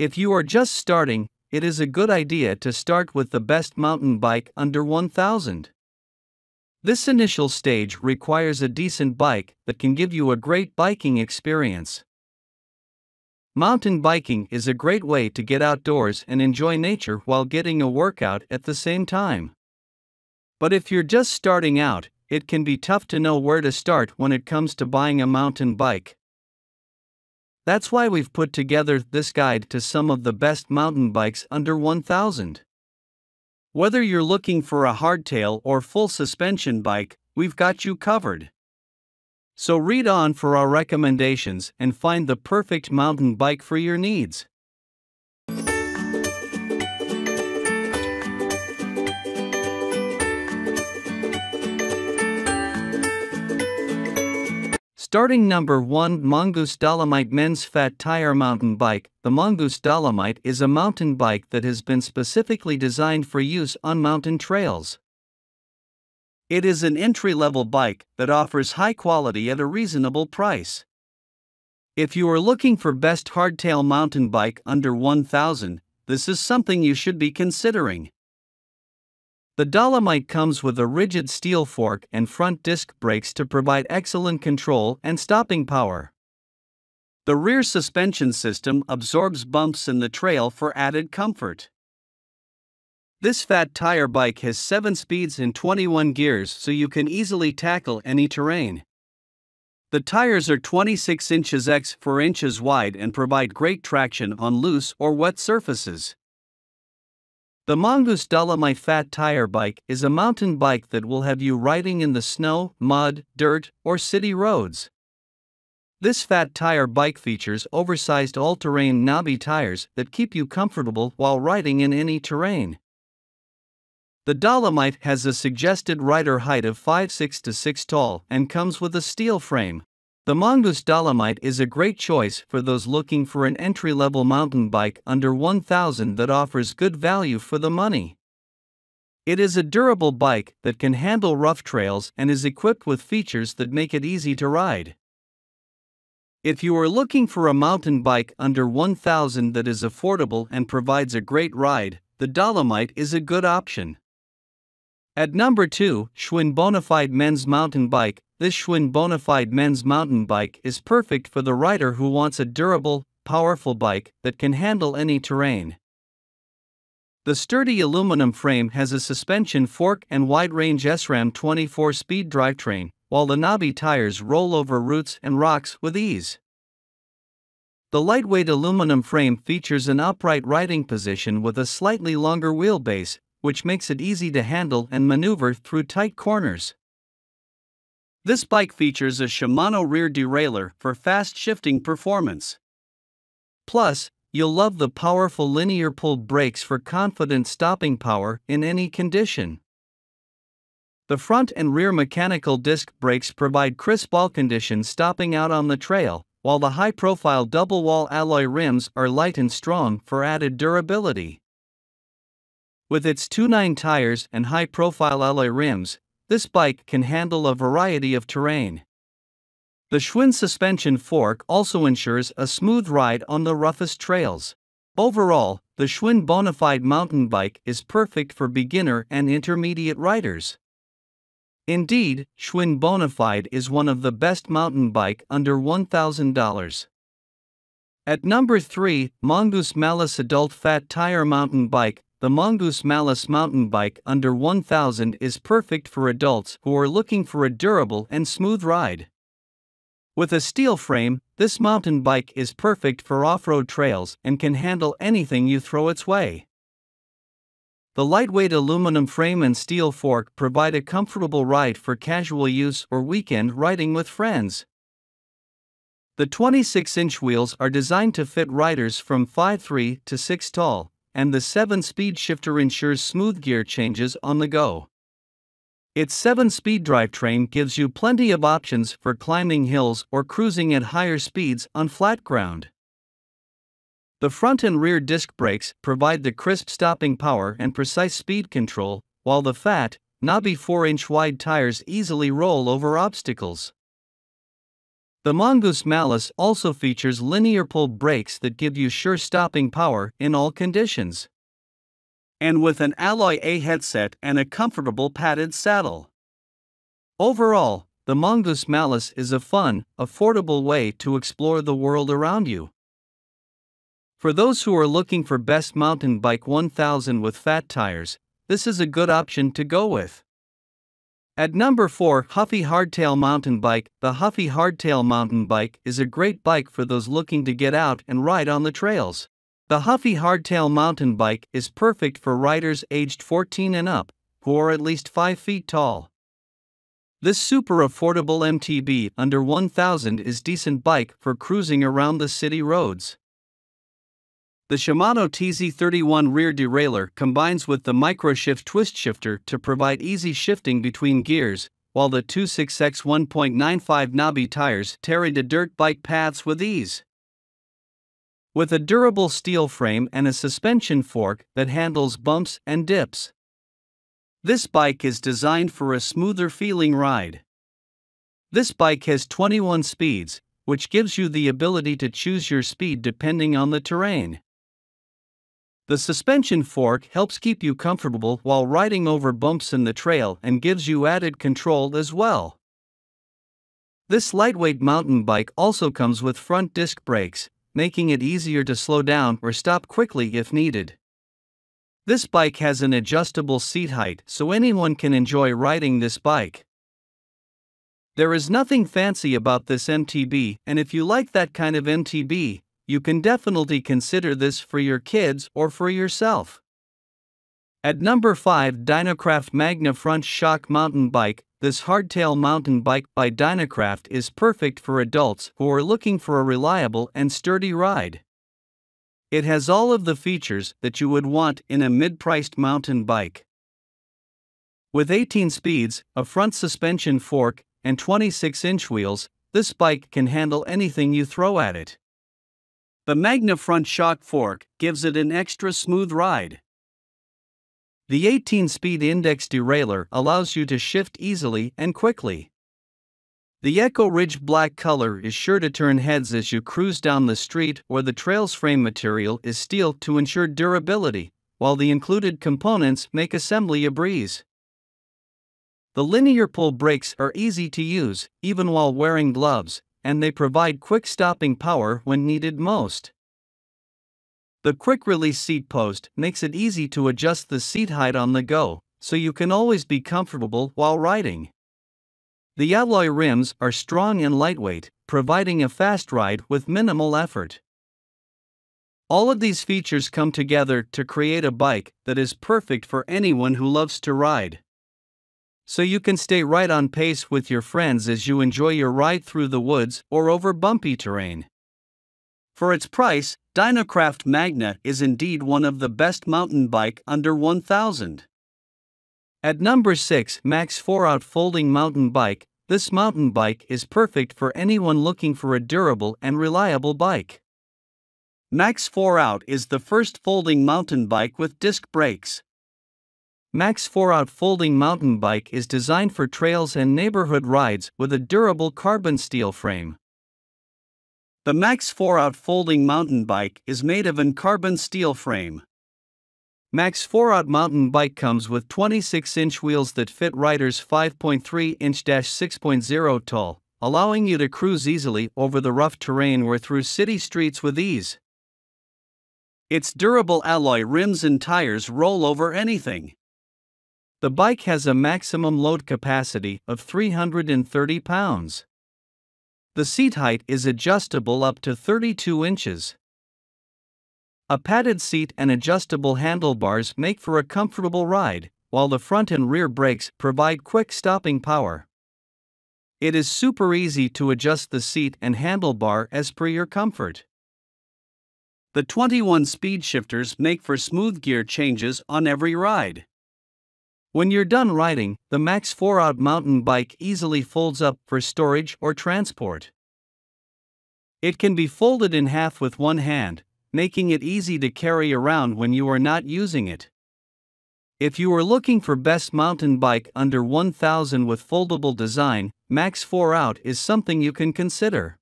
If you are just starting, it is a good idea to start with the best mountain bike under 1000. This initial stage requires a decent bike that can give you a great biking experience. Mountain biking is a great way to get outdoors and enjoy nature while getting a workout at the same time. But if you're just starting out, it can be tough to know where to start when it comes to buying a mountain bike. That's why we've put together this guide to some of the best mountain bikes under 1000. Whether you're looking for a hardtail or full suspension bike, we've got you covered. So read on for our recommendations and find the perfect mountain bike for your needs. Starting number 1 Mongoose Dolomite Men's Fat Tire Mountain Bike. The Mongoose Dolomite is a mountain bike that has been specifically designed for use on mountain trails. It is an entry level bike that offers high quality at a reasonable price. If you are looking for best hardtail mountain bike under 1000, this is something you should be considering. The Dolomite comes with a rigid steel fork and front disc brakes to provide excellent control and stopping power. The rear suspension system absorbs bumps in the trail for added comfort. This fat tire bike has 7 speeds and 21 gears so you can easily tackle any terrain. The tires are 26 inches x 4 inches wide and provide great traction on loose or wet surfaces. The Mongoose Dolomite Fat Tire Bike is a mountain bike that will have you riding in the snow, mud, dirt, or city roads. This fat tire bike features oversized all terrain knobby tires that keep you comfortable while riding in any terrain. The Dolomite has a suggested rider height of 5'6 to 6 tall and comes with a steel frame. The Mongoose Dolomite is a great choice for those looking for an entry level mountain bike under 1000 that offers good value for the money. It is a durable bike that can handle rough trails and is equipped with features that make it easy to ride. If you are looking for a mountain bike under 1000 that is affordable and provides a great ride, the Dolomite is a good option. At number 2, Schwinn Bonafide Men's Mountain Bike this Schwinn Bonafide men's mountain bike is perfect for the rider who wants a durable, powerful bike that can handle any terrain. The sturdy aluminum frame has a suspension fork and wide range SRAM 24 speed drivetrain, while the knobby tires roll over roots and rocks with ease. The lightweight aluminum frame features an upright riding position with a slightly longer wheelbase, which makes it easy to handle and maneuver through tight corners. This bike features a Shimano rear derailleur for fast shifting performance. Plus, you'll love the powerful linear pulled brakes for confident stopping power in any condition. The front and rear mechanical disc brakes provide crisp all conditions stopping out on the trail, while the high profile double wall alloy rims are light and strong for added durability. With its 2.9 tires and high profile alloy rims, this bike can handle a variety of terrain. The Schwinn suspension fork also ensures a smooth ride on the roughest trails. Overall, the Schwinn Bonafide mountain bike is perfect for beginner and intermediate riders. Indeed, Schwinn Bonafide is one of the best mountain bike under $1,000. At number 3, Mongoose Malus Adult Fat Tire Mountain Bike the Mongoose Malus mountain bike under 1000 is perfect for adults who are looking for a durable and smooth ride. With a steel frame, this mountain bike is perfect for off road trails and can handle anything you throw its way. The lightweight aluminum frame and steel fork provide a comfortable ride for casual use or weekend riding with friends. The 26 inch wheels are designed to fit riders from 5'3 to 6 tall, and the 7 speed shifter ensures smooth gear changes on the go. Its 7 speed drivetrain gives you plenty of options for climbing hills or cruising at higher speeds on flat ground. The front and rear disc brakes provide the crisp stopping power and precise speed control, while the fat, knobby 4 inch wide tires easily roll over obstacles. The Mongoose Malus also features linear pull brakes that give you sure stopping power in all conditions. And with an Alloy A headset and a comfortable padded saddle. Overall, the Mongoose Malus is a fun, affordable way to explore the world around you. For those who are looking for best mountain bike 1000 with fat tires, this is a good option to go with. At number 4, Huffy Hardtail Mountain Bike. The Huffy Hardtail Mountain Bike is a great bike for those looking to get out and ride on the trails. The Huffy Hardtail Mountain Bike is perfect for riders aged 14 and up, who are at least 5 feet tall. This super affordable MTB under 1000 is decent bike for cruising around the city roads. The Shimano TZ31 rear derailleur combines with the microshift twist shifter to provide easy shifting between gears, while the 26X 1.95 knobby tires tarry the dirt bike paths with ease. With a durable steel frame and a suspension fork that handles bumps and dips. This bike is designed for a smoother feeling ride. This bike has 21 speeds, which gives you the ability to choose your speed depending on the terrain. The suspension fork helps keep you comfortable while riding over bumps in the trail and gives you added control as well. This lightweight mountain bike also comes with front disc brakes, making it easier to slow down or stop quickly if needed. This bike has an adjustable seat height so anyone can enjoy riding this bike. There is nothing fancy about this MTB, and if you like that kind of MTB, you can definitely consider this for your kids or for yourself. At number 5, Dynacraft Magna Front Shock Mountain Bike. This hardtail mountain bike by Dynacraft is perfect for adults who are looking for a reliable and sturdy ride. It has all of the features that you would want in a mid priced mountain bike. With 18 speeds, a front suspension fork, and 26 inch wheels, this bike can handle anything you throw at it. The Magna front shock fork gives it an extra smooth ride. The 18 speed index derailleur allows you to shift easily and quickly. The Echo Ridge black color is sure to turn heads as you cruise down the street, or the trail's frame material is steel to ensure durability, while the included components make assembly a breeze. The linear pull brakes are easy to use, even while wearing gloves, and they provide quick stopping power when needed most. The quick release seat post makes it easy to adjust the seat height on the go, so you can always be comfortable while riding. The alloy rims are strong and lightweight, providing a fast ride with minimal effort. All of these features come together to create a bike that is perfect for anyone who loves to ride. So you can stay right on pace with your friends as you enjoy your ride through the woods or over bumpy terrain. For its price, Dynacraft Magna is indeed one of the best mountain bike under 1000. At number 6, Max 4 Out Folding Mountain Bike this mountain bike is perfect for anyone looking for a durable and reliable bike. Max 4 Out is the first folding mountain bike with disc brakes. Max 4 Out folding mountain bike is designed for trails and neighborhood rides with a durable carbon steel frame. The Max 4 Out folding mountain bike is made of an carbon steel frame. Max 4 Out mountain bike comes with 26 inch wheels that fit riders 5.3 inch 6.0 tall, allowing you to cruise easily over the rough terrain or through city streets with ease. Its durable alloy rims and tires roll over anything. The bike has a maximum load capacity of 330 pounds. The seat height is adjustable up to 32 inches. A padded seat and adjustable handlebars make for a comfortable ride, while the front and rear brakes provide quick stopping power. It is super easy to adjust the seat and handlebar as per your comfort. The 21 speed shifters make for smooth gear changes on every ride. When you're done riding, the Max 4 Out mountain bike easily folds up for storage or transport. It can be folded in half with one hand, making it easy to carry around when you are not using it. If you are looking for best mountain bike under 1000 with foldable design, max 4 out is something you can consider.